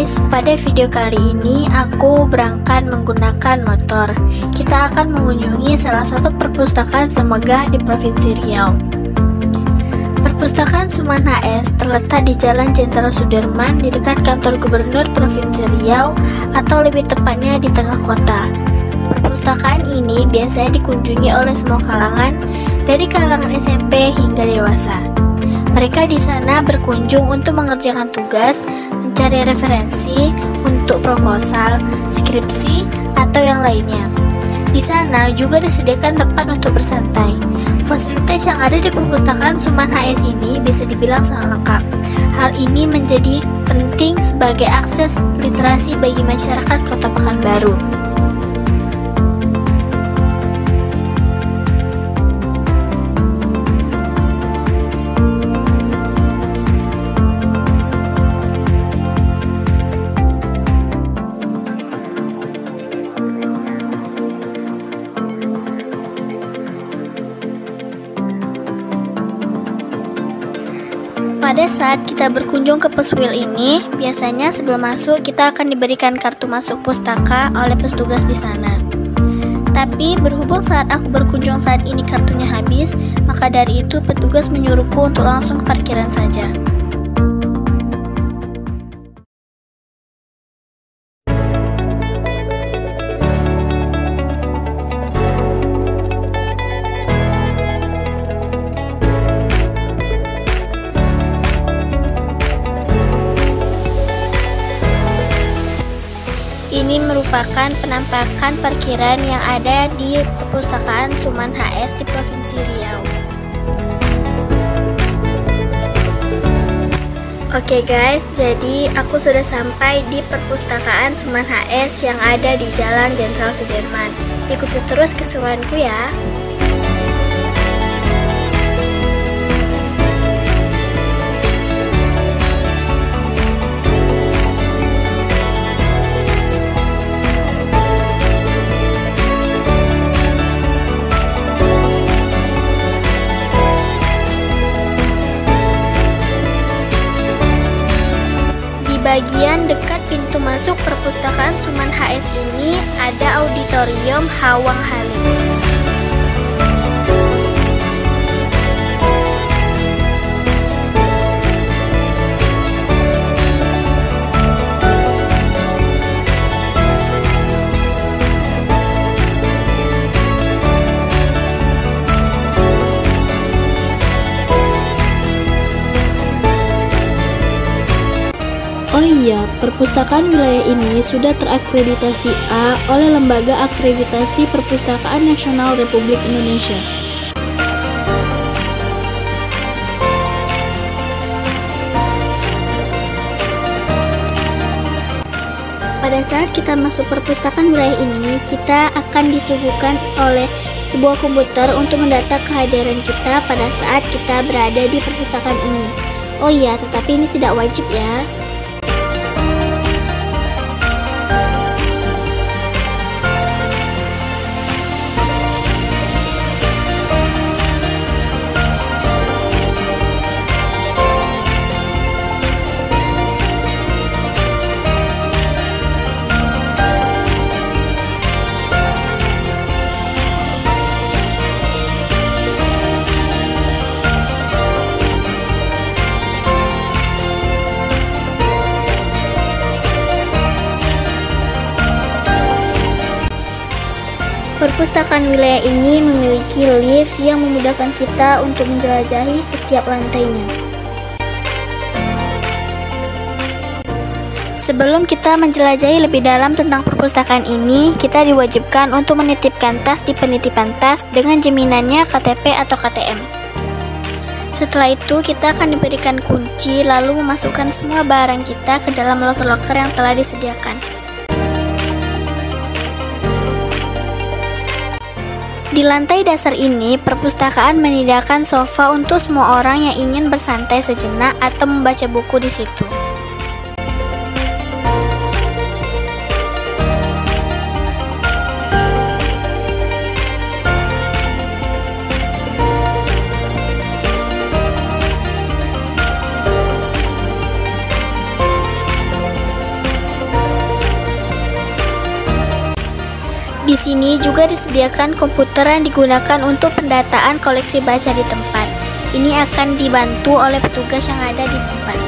guys, pada video kali ini aku berangkat menggunakan motor. Kita akan mengunjungi salah satu perpustakaan termegah di Provinsi Riau. Perpustakaan Suman HS terletak di Jalan Jenderal Sudirman di dekat kantor Gubernur Provinsi Riau atau lebih tepatnya di tengah kota. Perpustakaan ini biasanya dikunjungi oleh semua kalangan, dari kalangan SMP hingga dewasa. Mereka di sana berkunjung untuk mengerjakan tugas, mencari referensi untuk proposal, skripsi, atau yang lainnya. Di sana juga disediakan tempat untuk bersantai. Fasilitas yang ada di perpustakaan Suman HS ini bisa dibilang sangat lengkap. Hal ini menjadi penting sebagai akses literasi bagi masyarakat Kota Pekanbaru. Pada saat kita berkunjung ke Puswil ini, biasanya sebelum masuk kita akan diberikan kartu masuk pustaka oleh petugas di sana. Tapi berhubung saat aku berkunjung saat ini kartunya habis, maka dari itu petugas menyuruhku untuk langsung ke parkiran saja. Merupakan parkiran yang ada di Perpustakaan Suman HS di Provinsi Riau. Oke guys, jadi aku sudah sampai di Perpustakaan Suman HS yang ada di Jalan Jenderal Sudirman. Ikuti terus keseruanku ya. Bagian dekat pintu masuk perpustakaan Suman HS ini ada auditorium Hawang Halim. Iya, perpustakaan wilayah ini sudah terakreditasi A oleh Lembaga Akreditasi Perpustakaan Nasional Republik Indonesia. Pada saat kita masuk perpustakaan wilayah ini, kita akan disuguhkan oleh sebuah komputer untuk mendata kehadiran kita pada saat kita berada di perpustakaan ini. Oh iya, tetapi ini tidak wajib ya. Wilayah ini memiliki lift yang memudahkan kita untuk menjelajahi setiap lantainya. Sebelum kita menjelajahi lebih dalam tentang perpustakaan ini, kita diwajibkan untuk menitipkan tas di penitipan tas dengan jaminannya KTP atau KTM. Setelah itu, kita akan diberikan kunci lalu memasukkan semua barang kita ke dalam loker-loker yang telah disediakan. Di lantai dasar ini, perpustakaan menyediakan sofa untuk semua orang yang ingin bersantai sejenak atau membaca buku di situ. Di sini juga disediakan komputer yang digunakan untuk pendataan koleksi baca di tempat. Ini akan dibantu oleh petugas yang ada di tempat.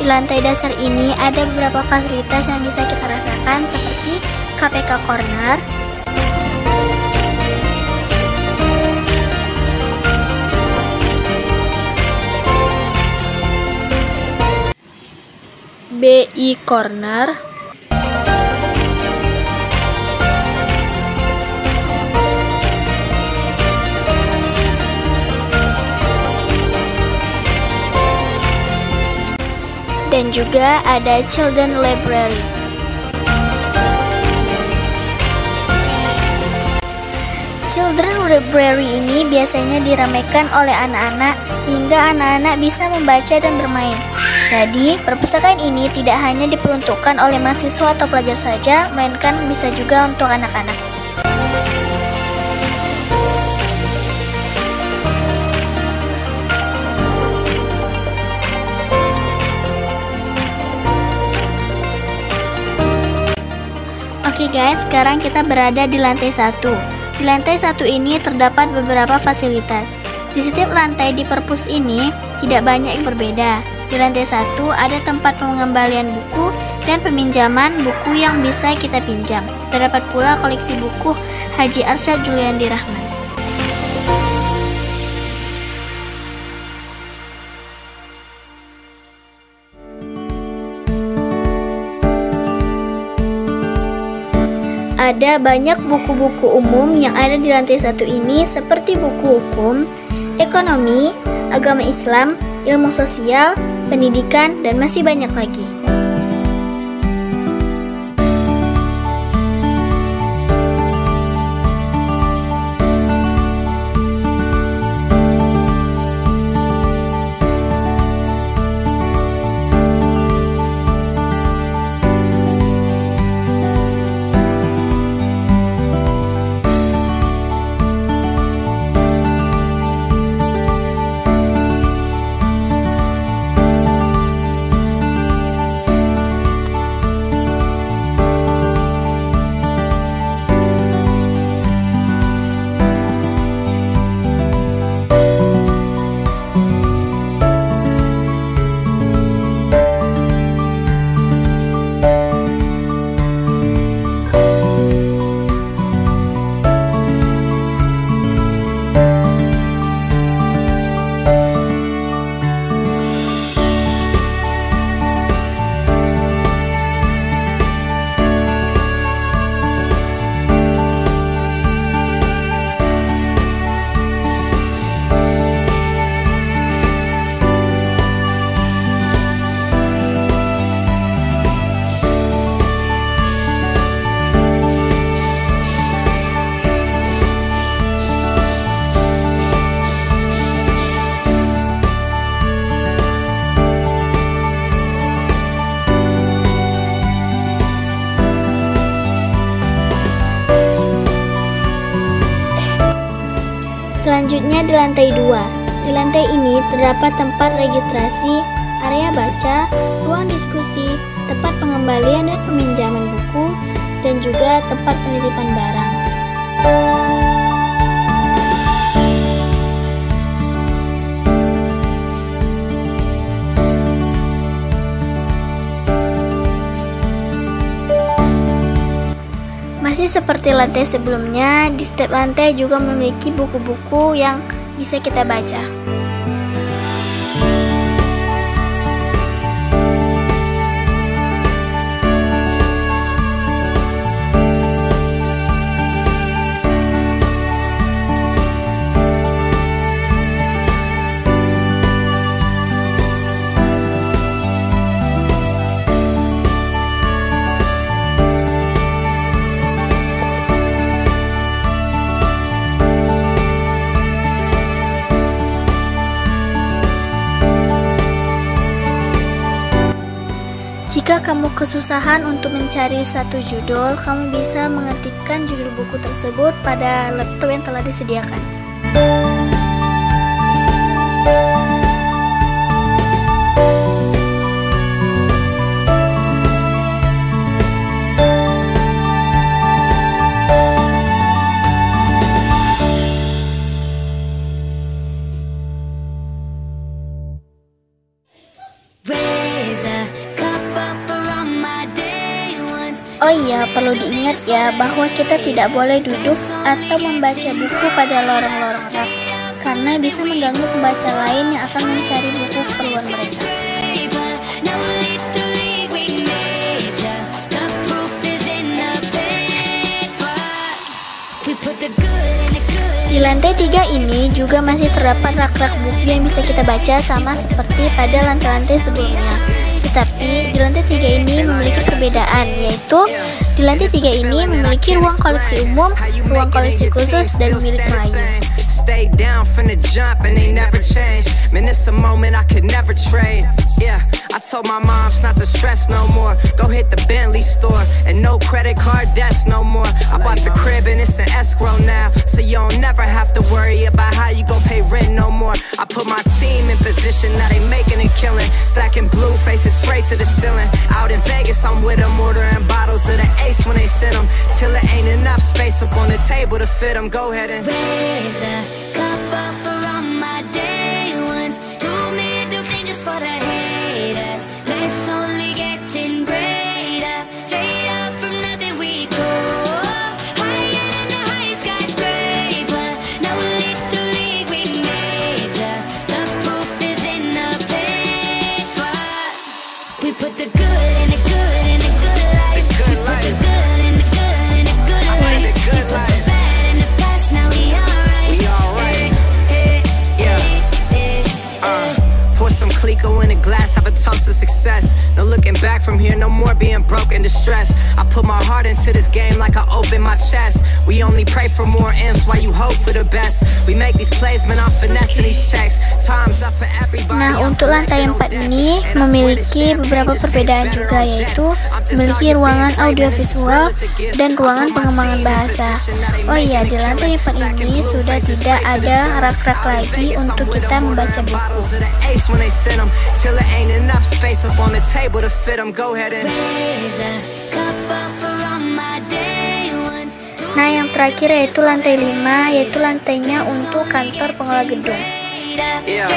Di lantai dasar ini ada beberapa fasilitas yang bisa kita rasakan seperti KPK Corner, BI Corner dan juga ada Children Library. Children Library ini biasanya diramaikan oleh anak-anak sehingga anak-anak bisa membaca dan bermain. Jadi, perpustakaan ini tidak hanya diperuntukkan oleh mahasiswa atau pelajar saja, melainkan bisa juga untuk anak-anak. Oke guys, sekarang kita berada di lantai satu. Di lantai satu ini terdapat beberapa fasilitas. Di setiap lantai di perpus ini tidak banyak yang berbeda. Di lantai satu ada tempat pengembalian buku dan peminjaman buku yang bisa kita pinjam. Terdapat pula koleksi buku Haji Arsyad Juliandi Rahman. Ada banyak buku-buku umum yang ada di lantai satu ini seperti buku hukum, ekonomi, agama Islam, ilmu sosial, pendidikan, dan masih banyak lagi. Di lantai 2. Di lantai ini terdapat tempat registrasi, area baca, ruang diskusi, tempat pengembalian dan peminjaman buku, dan juga tempat penitipan barang. Masih seperti lantai sebelumnya, di setiap lantai juga memiliki buku-buku yang bisa kita baca. Kamu kesusahan untuk mencari satu judul, kamu bisa mengetikkan judul buku tersebut pada laptop yang telah disediakan. Oh iya, perlu diingat ya bahwa kita tidak boleh duduk atau membaca buku pada lorong-lorong rak karena bisa mengganggu pembaca lain yang akan mencari buku keperluan mereka. Di lantai tiga ini juga masih terdapat rak-rak buku yang bisa kita baca sama seperti pada lantai-lantai sebelumnya. Tetapi di lantai tiga ini memiliki perbedaan, yaitu di lantai tiga ini memiliki ruang koleksi umum, ruang koleksi khusus, dan milik Melayu. Stay down from the jump and they never change. Man, it's a moment I could never trade. Yeah, I told my moms not to stress no more. Go hit the Bentley store and no credit card debts no more. I bought the crib and it's an escrow now, so you don't never have to worry about how you gon' pay rent no more. I put my team in position, now they making a killing. Stacking blue faces straight to the ceiling. Out in Vegas, I'm with them, ordering bottles of the ace when they send them. Till it ain't enough space up on the table to fit them. Go ahead and raise a cup up So. Success. No looking back from here, no more being broke and distressed. I put my heart into this game like I open my chest. We only pray for more M's while you hope for the best. We make these plays, man, I'm finessing these checks. Time's up for everybody. Nah, untuk lantai collecting 4 no ini memiliki beberapa just perbedaan juga yaitu memiliki ruangan audiovisual dan ruangan pengembangan bahasa. Oh iya, di lantai killing. 4 Stacking ini sudah tidak ada rak-rak lagi untuk kita membaca buku. Raise a cup Nah, yang terakhir yaitu lantai 5, yaitu lantainya untuk kantor pengelola gedung. Up.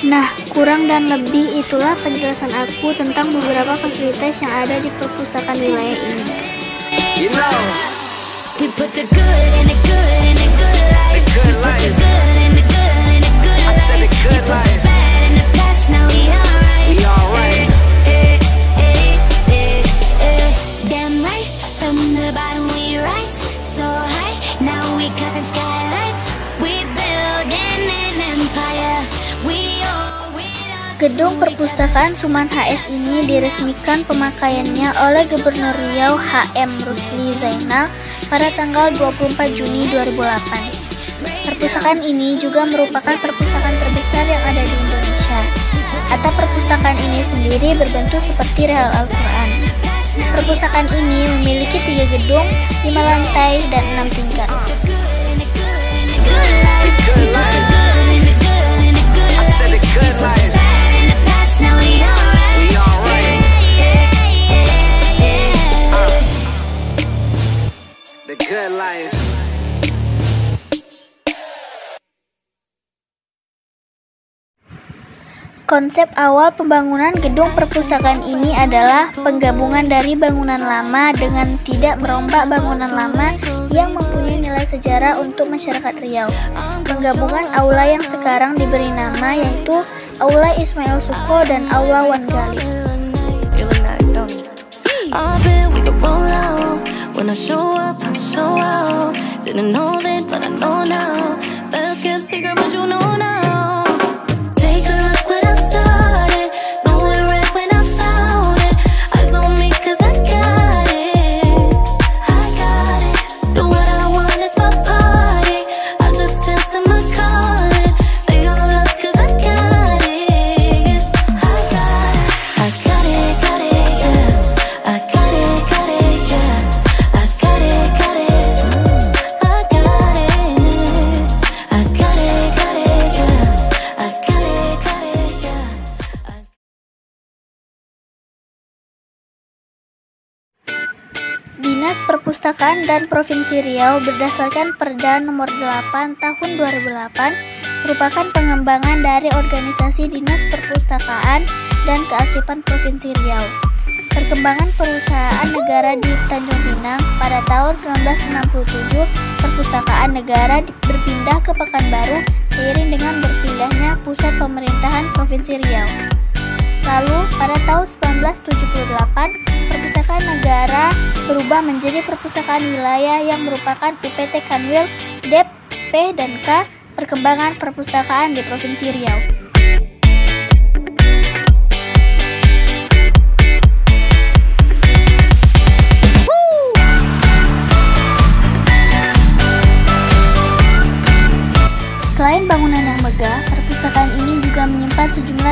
Nah, kurang dan lebih itulah penjelasan aku tentang beberapa fasilitas yang ada di perpustakaan wilayah ini. You know, We put the good in the good in the good life. the good The life. good in the good in the good I said the good life. Gedung Perpustakaan Suman HS ini diresmikan pemakaiannya oleh Gubernur Riau HM Rusli Zainal pada tanggal 24 Juni 2008. Perpustakaan ini juga merupakan perpustakaan terbesar yang ada di Indonesia. Atap perpustakaan ini sendiri berbentuk seperti rel Al-Quran. Perpustakaan ini memiliki tiga gedung, lima lantai, dan enam tingkat. Good life. Konsep awal pembangunan gedung perpustakaan ini adalah penggabungan dari bangunan lama dengan tidak merombak bangunan lama yang mempunyai nilai sejarah untuk masyarakat Riau. Penggabungan aula yang sekarang diberi nama yaitu Aula Ismail Suko dan Aula When I show up, I show out. Didn't know then, but I know now. Best kept secret, but you know now. Perpustakaan dan Provinsi Riau berdasarkan Perda Nomor 8 Tahun 2008 merupakan pengembangan dari organisasi Dinas Perpustakaan dan Kearsipan Provinsi Riau. Perkembangan perusahaan negara di Tanjung Pinang pada tahun 1967, perpustakaan negara berpindah ke Pekanbaru seiring dengan berpindahnya pusat pemerintahan Provinsi Riau. Lalu, pada tahun 1978, Perpustakaan Negara berubah menjadi Perpustakaan Wilayah yang merupakan UPT Kanwil, DEP, P, dan K Perkembangan Perpustakaan di Provinsi Riau.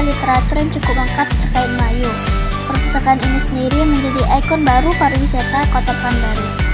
Literatur yang cukup lengkap terkait Melayu. Perpustakaan ini sendiri menjadi ikon baru pariwisata Kota Pekanbaru.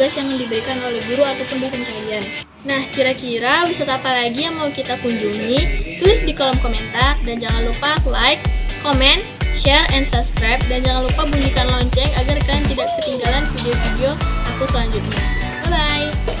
Tugas-tugas yang diberikan oleh guru ataupun dosen kalian. Nah, kira-kira wisata apa lagi yang mau kita kunjungi? Tulis di kolom komentar dan jangan lupa like, comment, share, and subscribe dan jangan lupa bunyikan lonceng agar kalian tidak ketinggalan video-video aku selanjutnya. Bye-bye!